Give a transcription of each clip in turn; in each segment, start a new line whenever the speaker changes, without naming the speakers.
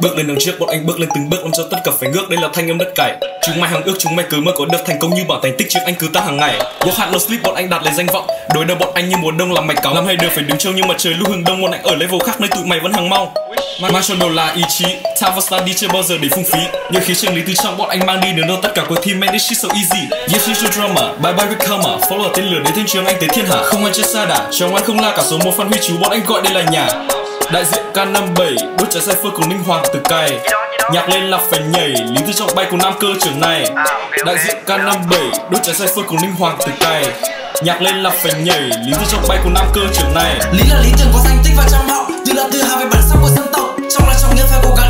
Bước lên đằng trước, bọn anh bước lên từng bước làm cho tất cả phải ngước. Đây là thanh âm đất cải. Chúng mày hằng ước, chúng mày cứ mơ có được thành công như bảo thành tích trước anh cứ ta hàng ngày. Work hard no sleep, bọn anh đạt lấy danh vọng. Đối đầu bọn anh như mùa đông, làm mạch cáo Làm hay đều phải đứng trâu, nhưng mà trời lúc hướng đông, bọn anh ở level khác nơi tụi mày vẫn hàng mau. Mang cho đầu là ý chí. Time for study chưa bao giờ để phung phí. Nhưng khí trường lý từ trong bọn anh mang đi, đến đâu tất cả cuộc thi Man this shit so easy. Yes she's your drama. Bye bye with karma. Follow tên lửa đến thiên trường anh tới thiên hạ. Không ăn chết xa đà. Trong anh không la cả số một phan huy chú, bọn anh gọi đây là nhà. Đại diện K57 Đốt trái cypher cùng Ninh Hoàng từ cày. Nhạc lên là phải nhảy Lý tư trọng bay cùng nam cơ trường này.
Đại diện
K57 Đốt trái cypher cùng Ninh Hoàng từ cày. Nhạc lên là phải nhảy Lý tư trọng bay cùng nam cơ trường này.
Lý là lý tưởng có danh tích vào trong họ. Từ là tự hào về bản sắc của dân tộc Trong là trọng nghĩa phải cố gắng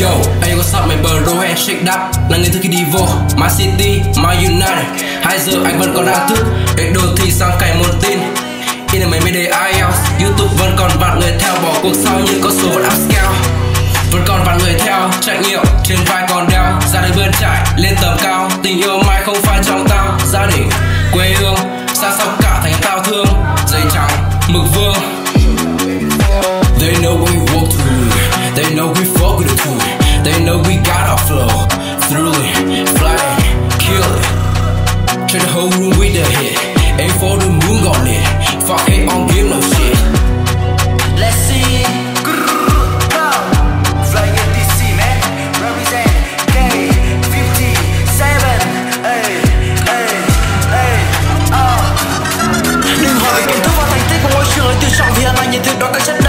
Yo, hey what's up my bro and shake up Là người thứ khi đi vô My City, My United. Hai giờ anh vẫn còn đang thức Để đồ thị sang cày một tin. Khi này mấy mấy đề IELTS Youtube vẫn còn vạn người theo Bỏ cuộc sau nhưng có số vẫn upscale Vẫn còn vạn người theo Trách nhiệm trên vai còn đeo Ra đời vươn trải lên tầm cao. Tình yêu mai không phải trong tao. Gia đình, quê hương Xa xăm cả thành tao thương. Motherfucker on give no shit.
Let's see. Eh? Ah. Đừng hỏi kiến thức và thành tích của môi trường là từ trọng vì hiện nay nhìn thấy đó, các chất